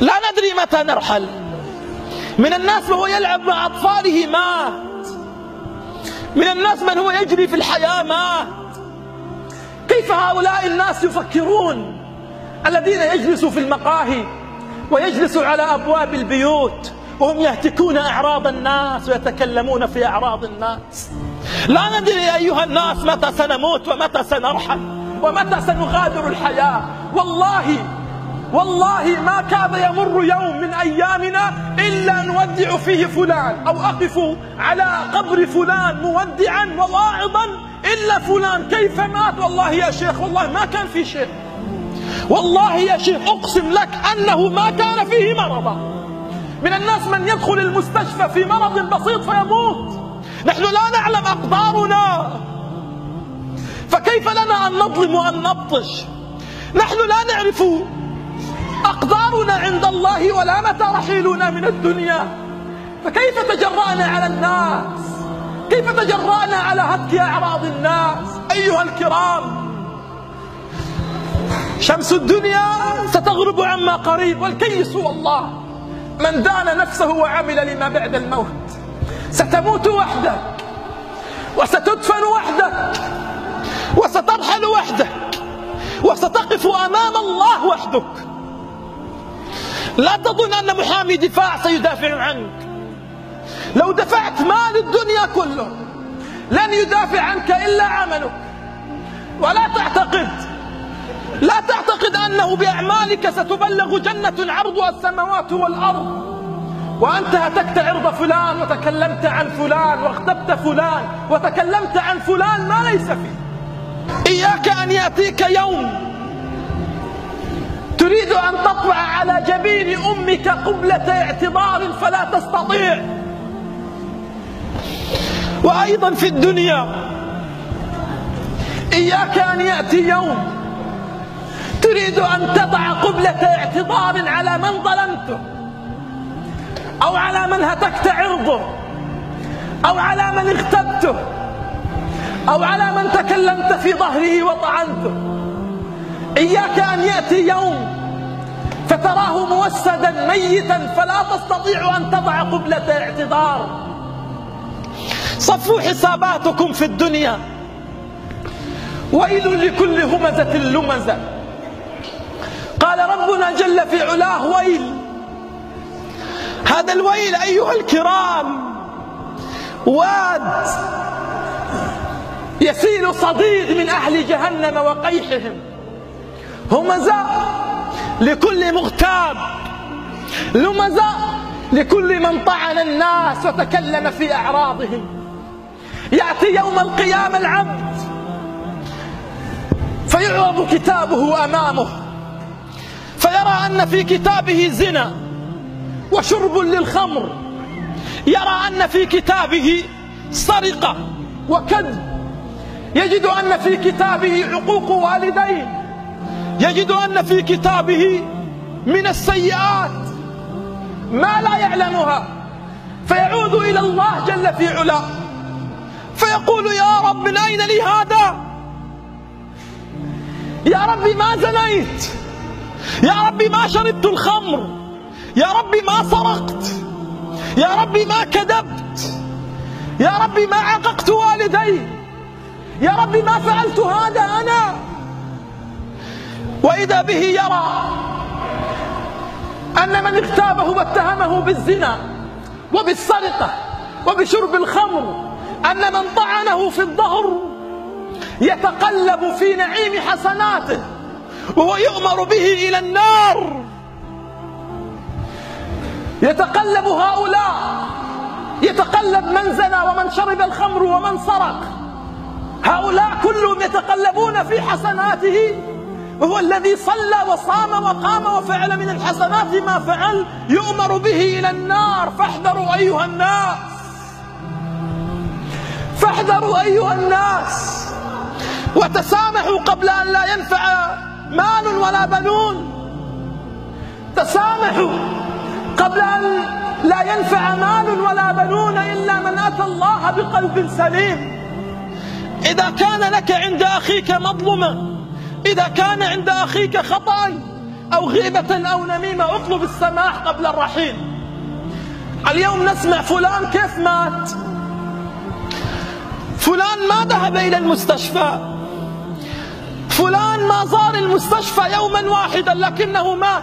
لا ندري متى نرحل. من الناس وهو يلعب مع أطفاله مات. من الناس من هو يجري في الحياة مات. كيف هؤلاء الناس يفكرون؟ الذين يجلسوا في المقاهي ويجلسوا على أبواب البيوت وهم يهتكون أعراض الناس ويتكلمون في أعراض الناس. لا ندري أيها الناس متى سنموت ومتى سنرحل ومتى سنغادر الحياة. والله والله ما كاد يمر يوم من أيامنا إلا نودع فيه فلان أو أقف على قبر فلان مودعا وواعظا إلا فلان. كيف مات؟ والله يا شيخ والله ما كان في شيء. والله يا شيخ أقسم لك أنه ما كان فيه مرضا من الناس من يدخل المستشفى في مرض بسيط فيموت. نحن لا نعلم أقدارنا. فكيف لنا أن نظلم وأن نبطش؟ نحن لا نعرف أقدارنا عند الله ولا متى رحيلنا من الدنيا؟ فكيف تجرأنا على الناس؟ كيف تجرأنا على هتك أعراض الناس؟ أيها الكرام شمس الدنيا ستغرب عما قريب والكيس هو الله. من دان نفسه وعمل لما بعد الموت ستموت وحدك وستدفن وحدك وسترحل وحدك وستقف أمام الله وحدك. لا تظن أن محامي دفاع سيدافع عنك. لو دفعت مال الدنيا كله لن يدافع عنك إلا عملك. ولا تعتقد لا تعتقد أنه بأعمالك ستبلغ جنة عرضها السماوات والأرض. وأنت هتكت عرض فلان وتكلمت عن فلان واغتبت فلان وتكلمت عن فلان ما ليس فيه. إياك أن يأتيك يوم تريد أن تطبع على جبين أمك قبلة اعتبار فلا تستطيع. وأيضا في الدنيا إياك أن يأتي يوم تريد أن تضع قبلة اعتبار على من ظلمته أو على من هتكت عرضه أو على من اغتبته أو على من تكلمت في ظهره وطعنته. إياك أن يأتي يوم فتراه موسدا ميتا فلا تستطيع أن تضع قبلة اعتذار. صفوا حساباتكم في الدنيا. ويل لكل همزة لمزة. قال ربنا جل في علاه ويل. هذا الويل أيها الكرام واد يسيل صديد من أهل جهنم وقيحهم. همزاء لكل مغتاب. لمزاء لكل من طعن الناس وتكلم في أعراضهم. يأتي يوم القيامة العبد فيعرض كتابه أمامه فيرى أن في كتابه زنا وشرب للخمر. يرى أن في كتابه سرقة وكذب. يجد أن في كتابه عقوق والدين يجد أن في كتابه من السيئات ما لا يعلمها. فيعود إلى الله جل في علاه. فيقول يا رب من أين لي هذا؟ يا ربي ما زنيت. يا ربي ما شربت الخمر. يا ربي ما سرقت. يا ربي ما كذبت. يا ربي ما عققت والدي. يا ربي ما فعلت هذا أنا. وإذا به يرى أن من اغتابه واتهمه بالزنا وبالسرقة وبشرب الخمر أن من طعنه في الظهر يتقلب في نعيم حسناته وهو يؤمر به إلى النار. يتقلب هؤلاء يتقلب من زنى ومن شرب الخمر ومن سرق. هؤلاء كلهم يتقلبون في حسناته وهو الذي صلى وصام وقام وفعل من الحسنات ما فعل يؤمر به إلى النار. فاحذروا أيها الناس. فاحذروا أيها الناس. وتسامحوا قبل أن لا ينفع مال ولا بنون. تسامحوا قبل أن لا ينفع مال ولا بنون إلا من أتى الله بقلب سليم. إذا كان لك عند أخيك مظلمة إذا كان عند أخيك خطأ أو غيبة أو نميمة اطلب السماح قبل الرحيل. اليوم نسمع فلان كيف مات؟ فلان ما ذهب إلى المستشفى. فلان ما زار المستشفى يوما واحدا لكنه مات.